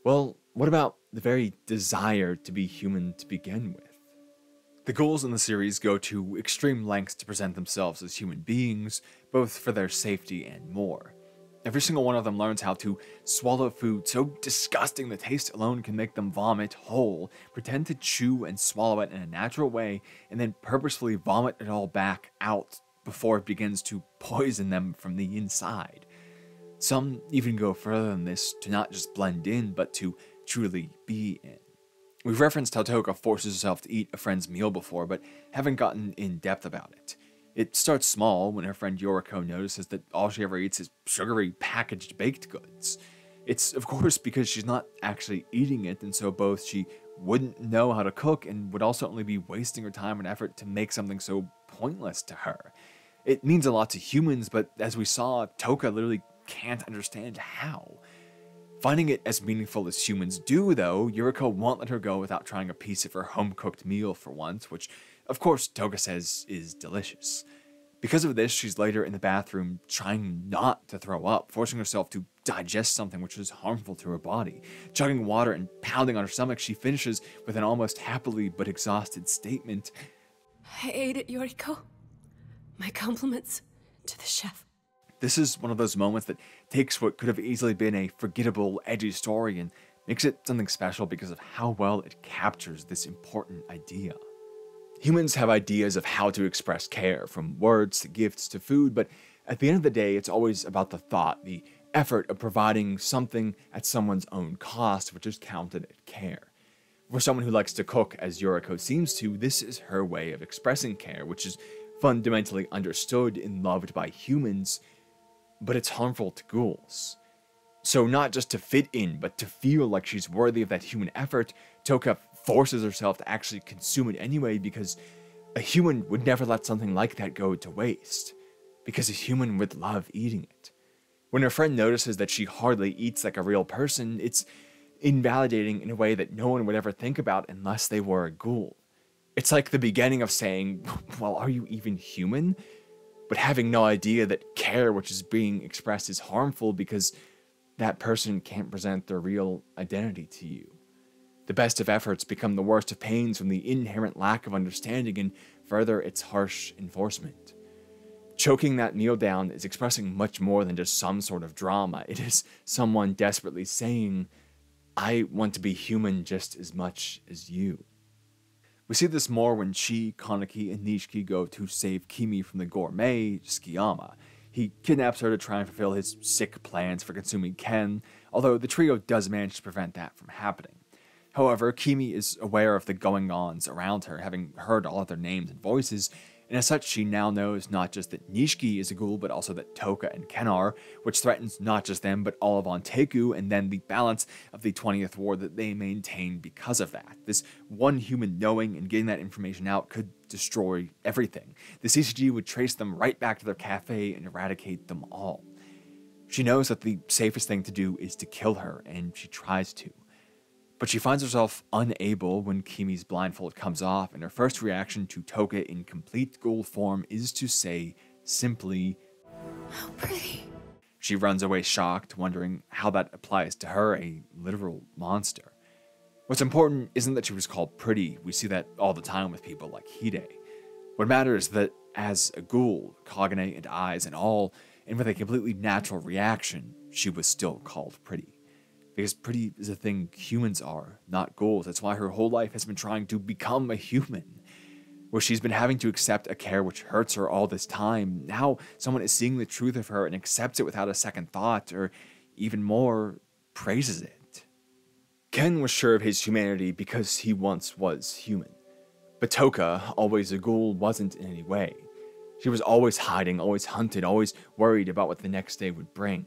Well, what about the very desire to be human to begin with? The ghouls in the series go to extreme lengths to present themselves as human beings, both for their safety and more. Every single one of them learns how to swallow food so disgusting the taste alone can make them vomit whole, pretend to chew and swallow it in a natural way, and then purposefully vomit it all back out before it begins to poison them from the inside. Some even go further than this to not just blend in, but to truly be in. We've referenced how Touka forces herself to eat a friend's meal before, but haven't gotten in depth about it. It starts small when her friend Yoriko notices that all she ever eats is sugary packaged baked goods. It's, of course, because she's not actually eating it, and so both she wouldn't know how to cook and would also only be wasting her time and effort to make something so pointless to her. It means a lot to humans, but as we saw, Touka literally can't understand how. Finding it as meaningful as humans do, though, Yoriko won't let her go without trying a piece of her home cooked meal for once, which, of course, Touka says is delicious. Because of this, she's later in the bathroom trying not to throw up, forcing herself to digest something which is harmful to her body. Chugging water and pounding on her stomach, she finishes with an almost happily but exhausted statement I ate it, Yoriko. My compliments to the chef. This is one of those moments that takes what could have easily been a forgettable, edgy story and makes it something special because of how well it captures this important idea. Humans have ideas of how to express care, from words to gifts to food, but at the end of the day, it's always about the thought, the effort of providing something at someone's own cost, which is counted as care. For someone who likes to cook, as Yoriko seems to, this is her way of expressing care, which is fundamentally understood and loved by humans, but it's harmful to ghouls. So, not just to fit in, but to feel like she's worthy of that human effort, Touka forces herself to actually consume it anyway because a human would never let something like that go to waste. Because a human would love eating it. When her friend notices that she hardly eats like a real person, it's invalidating in a way that no one would ever think about unless they were a ghoul. It's like the beginning of saying, Well, are you even human? But having no idea that care which is being expressed is harmful because that person can't present their real identity to you. The best of efforts become the worst of pains from the inherent lack of understanding and further its harsh enforcement. Choking that meal down is expressing much more than just some sort of drama. It is someone desperately saying, I want to be human just as much as you. We see this more when Chi, Kaneki, and Nishiki go to save Kimi from the gourmet, Tsukiyama. He kidnaps her to try and fulfill his sick plans for consuming Ken, although the trio does manage to prevent that from happening. However, Kimi is aware of the going ons around her, having heard all of their names and voices, and as such, she now knows not just that Nishiki is a ghoul, but also that Touka and Ken are, which threatens not just them, but all of Anteiku, and then the balance of the 20th Ward that they maintain because of that. This one human knowing and getting that information out could destroy everything. The CCG would trace them right back to their cafe and eradicate them all. She knows that the safest thing to do is to kill her, and she tries to. But she finds herself unable when Kimi's blindfold comes off, and her first reaction to Touka in complete ghoul form is to say simply, How pretty. She runs away shocked, wondering how that applies to her, a literal monster. What's important isn't that she was called pretty, we see that all the time with people like Hide. What matters is that as a ghoul, Kagune and eyes and all, and with a completely natural reaction, she was still called pretty because pretty is a thing humans are, not ghouls. That's why her whole life has been trying to become a human. Where she's been having to accept a care which hurts her all this time. Now someone is seeing the truth of her and accepts it without a second thought, or even more, praises it. Ken was sure of his humanity because he once was human. But Touka, always a ghoul, wasn't in any way. She was always hiding, always hunted, always worried about what the next day would bring.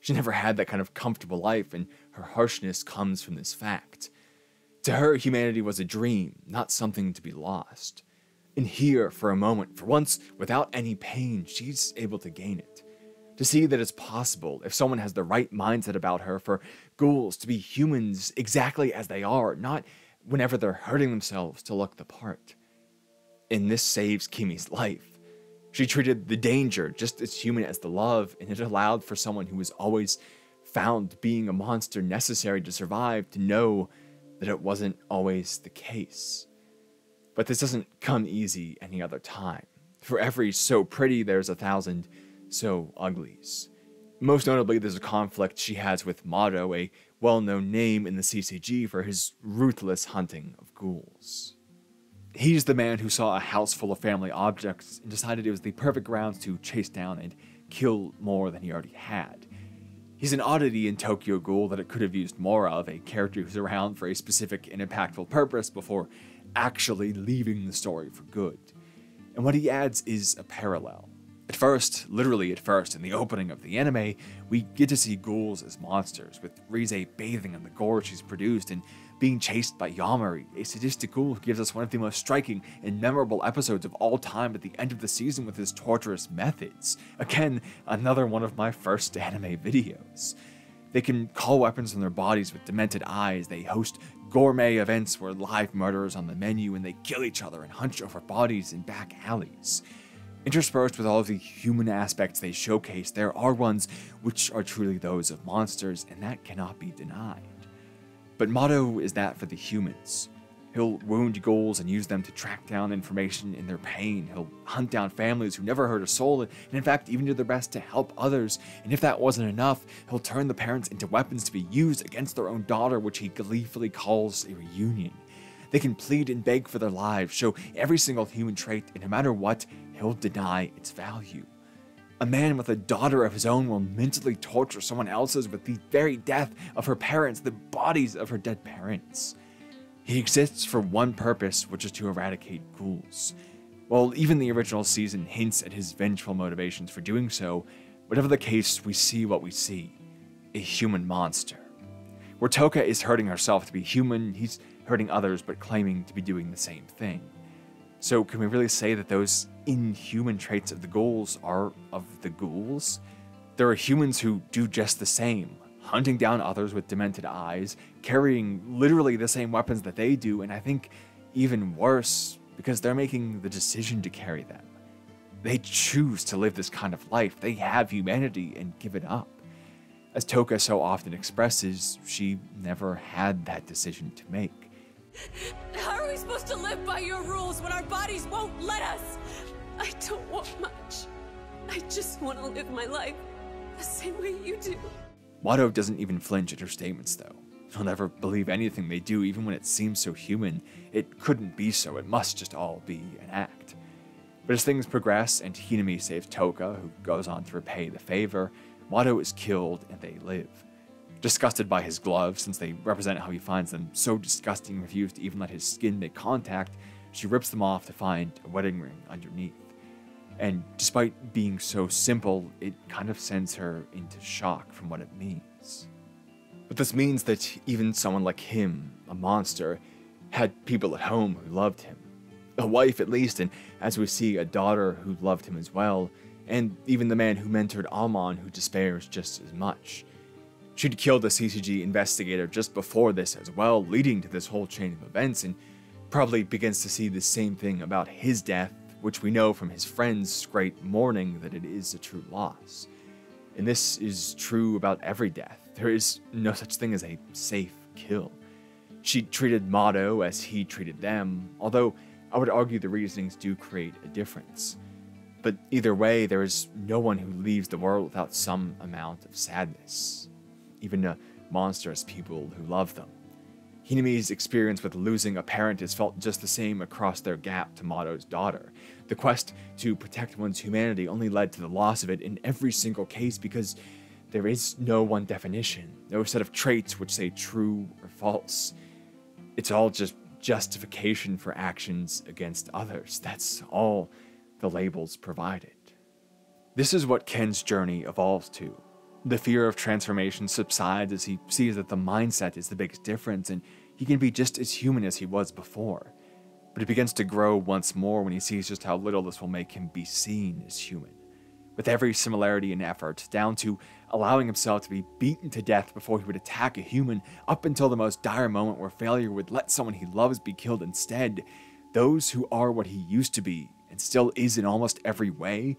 She never had that kind of comfortable life, and her harshness comes from this fact. To her, humanity was a dream, not something to be lost. And here, for a moment, for once, without any pain, she's able to gain it. To see that it's possible, if someone has the right mindset about her, for ghouls to be humans exactly as they are, not whenever they're hurting themselves to look the part. And this saves Kimi's life. She treated the danger just as human as the love, and it allowed for someone who was always found being a monster necessary to survive to know that it wasn't always the case. But this doesn't come easy any other time. For every so pretty, there's a thousand so uglies. Most notably, there's a conflict she has with Mado, a well known name in the CCG for his ruthless hunting of ghouls. He's the man who saw a house full of family objects and decided it was the perfect grounds to chase down and kill more than he already had. He's an oddity in Tokyo Ghoul that it could have used more of, a character who's around for a specific and impactful purpose before actually leaving the story for good. And what he adds is a parallel. At first, literally at first, in the opening of the anime, we get to see ghouls as monsters, with Rize bathing in the gore she's produced and being chased by Yamori, a sadistic ghoul who gives us one of the most striking and memorable episodes of all time at the end of the season with his torturous methods. Again, another one of my first anime videos. They can call weapons on their bodies with demented eyes, they host gourmet events where live murderers on the menu and they kill each other and hunch over bodies in back alleys. Interspersed with all of the human aspects they showcase, there are ones which are truly those of monsters, and that cannot be denied. But Mado is that for the humans. He'll wound ghouls and use them to track down information in their pain. He'll hunt down families who never hurt a soul, and in fact, even do their best to help others. And if that wasn't enough, he'll turn the parents into weapons to be used against their own daughter, which he gleefully calls a reunion. They can plead and beg for their lives, show every single human trait, and no matter what, he'll deny its value. A man with a daughter of his own will mentally torture someone else's with the very death of her parents, the bodies of her dead parents. He exists for one purpose, which is to eradicate ghouls. While even the original season hints at his vengeful motivations for doing so, whatever the case, we see what we see a human monster. Where Touka is hurting herself to be human, he's hurting others but claiming to be doing the same thing. So, can we really say that those inhuman traits of the ghouls are of the ghouls? There are humans who do just the same, hunting down others with demented eyes, carrying literally the same weapons that they do, and I think even worse, because they're making the decision to carry them. They choose to live this kind of life, they have humanity and give it up. As Touka so often expresses, she never had that decision to make. How are we supposed to live by your rules when our bodies won't let us? I don't want much. I just want to live my life the same way you do. Mado doesn't even flinch at her statements, though. He'll never believe anything they do, even when it seems so human. It couldn't be so, it must just all be an act. But as things progress and Hinami saves Touka, who goes on to repay the favor, Mado is killed and they live. Disgusted by his gloves, since they represent how he finds them so disgusting and refuses to even let his skin make contact, she rips them off to find a wedding ring underneath. And despite being so simple, it kind of sends her into shock from what it means. But this means that even someone like him, a monster, had people at home who loved him. A wife, at least, and as we see, a daughter who loved him as well, and even the man who mentored Amon who despairs just as much. She'd killed a CCG investigator just before this as well, leading to this whole chain of events, and probably begins to see the same thing about his death, which we know from his friend's great mourning that it is a true loss. And this is true about every death. There is no such thing as a safe kill. She treated Mado as he treated them, although I would argue the reasonings do create a difference. But either way, there is no one who leaves the world without some amount of sadness even monstrous people who love them. Hinami's experience with losing a parent is felt just the same across their gap to Mado's daughter. The quest to protect one's humanity only led to the loss of it in every single case because there is no one definition, no set of traits which say true or false. It's all just justification for actions against others. That's all the labels provided. This is what Ken's journey evolves to the fear of transformation subsides as he sees that the mindset is the biggest difference and he can be just as human as he was before. But it begins to grow once more when he sees just how little this will make him be seen as human. With every similarity and effort, down to allowing himself to be beaten to death before he would attack a human, up until the most dire moment where failure would let someone he loves be killed instead, those who are what he used to be, and still is in almost every way,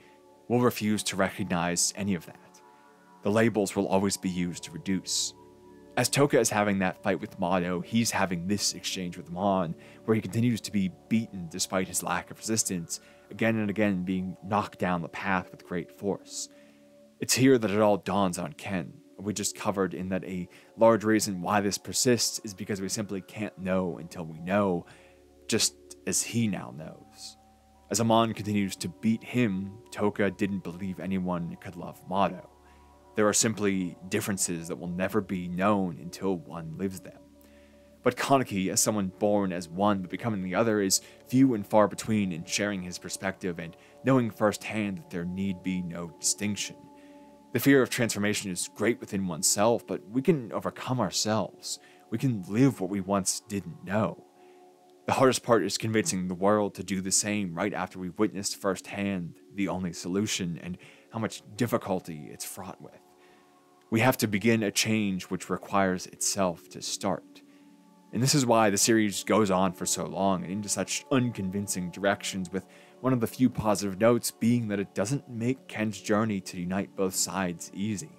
will refuse to recognize any of that the labels will always be used to reduce. As Touka is having that fight with Mado, he's having this exchange with Mon, where he continues to be beaten despite his lack of resistance, again and again being knocked down the path with great force. It's here that it all dawns on Ken. We just covered in that a large reason why this persists is because we simply can't know until we know, just as he now knows. As Amon continues to beat him, Touka didn't believe anyone could love Mado. There are simply differences that will never be known until one lives them. But Kaneki, as someone born as one but becoming the other, is few and far between in sharing his perspective and knowing firsthand that there need be no distinction. The fear of transformation is great within oneself, but we can overcome ourselves. We can live what we once didn't know. The hardest part is convincing the world to do the same right after we've witnessed firsthand the only solution and how much difficulty it's fraught with. We have to begin a change which requires itself to start. And this is why the series goes on for so long and into such unconvincing directions, with one of the few positive notes being that it doesn't make Ken's journey to unite both sides easy.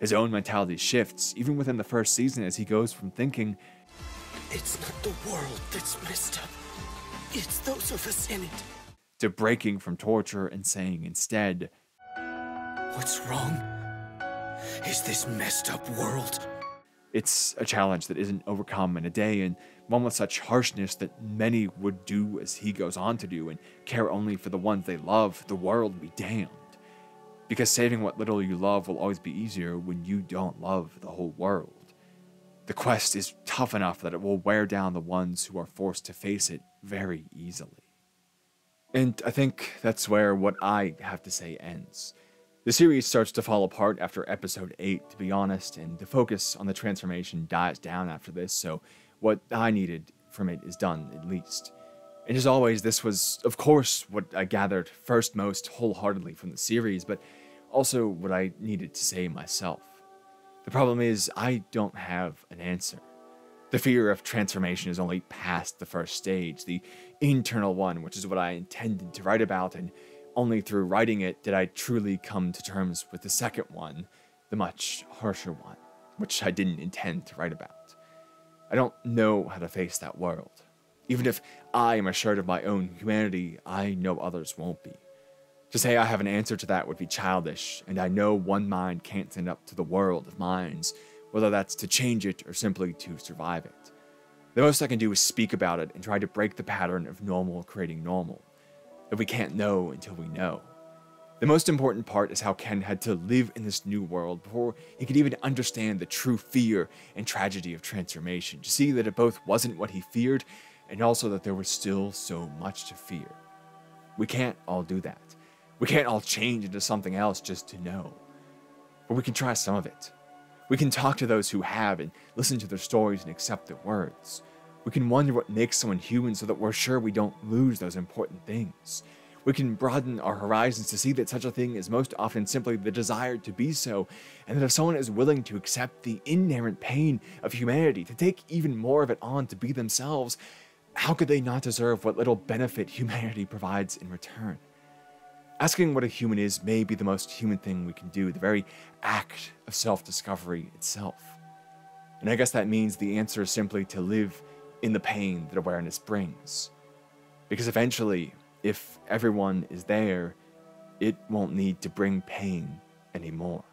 His own mentality shifts, even within the first season, as he goes from thinking, It's not the world that's messed up, it's those of us in it. to breaking from torture and saying instead, What's wrong? Is this messed up world? It's a challenge that isn't overcome in a day, and one with such harshness that many would do as he goes on to do and care only for the ones they love, the world be damned. Because saving what little you love will always be easier when you don't love the whole world. The quest is tough enough that it will wear down the ones who are forced to face it very easily. And I think that's where what I have to say ends. The series starts to fall apart after episode 8, to be honest, and the focus on the transformation dies down after this, so what I needed from it is done, at least. And as always, this was, of course, what I gathered first most wholeheartedly from the series, but also what I needed to say myself. The problem is, I don't have an answer. The fear of transformation is only past the first stage, the internal one, which is what I intended to write about, and only through writing it did I truly come to terms with the second one, the much harsher one, which I didn't intend to write about. I don't know how to face that world. Even if I am assured of my own humanity, I know others won't be. To say I have an answer to that would be childish, and I know one mind can't stand up to the world of minds whether that's to change it or simply to survive it. The most I can do is speak about it and try to break the pattern of normal creating normal, that we can't know until we know. The most important part is how Ken had to live in this new world before he could even understand the true fear and tragedy of transformation, to see that it both wasn't what he feared and also that there was still so much to fear. We can't all do that. We can't all change into something else just to know. But we can try some of it. We can talk to those who have and listen to their stories and accept their words. We can wonder what makes someone human so that we're sure we don't lose those important things. We can broaden our horizons to see that such a thing is most often simply the desire to be so, and that if someone is willing to accept the inherent pain of humanity, to take even more of it on to be themselves, how could they not deserve what little benefit humanity provides in return? Asking what a human is may be the most human thing we can do, the very act of self discovery itself. And I guess that means the answer is simply to live in the pain that awareness brings. Because eventually, if everyone is there, it won't need to bring pain anymore.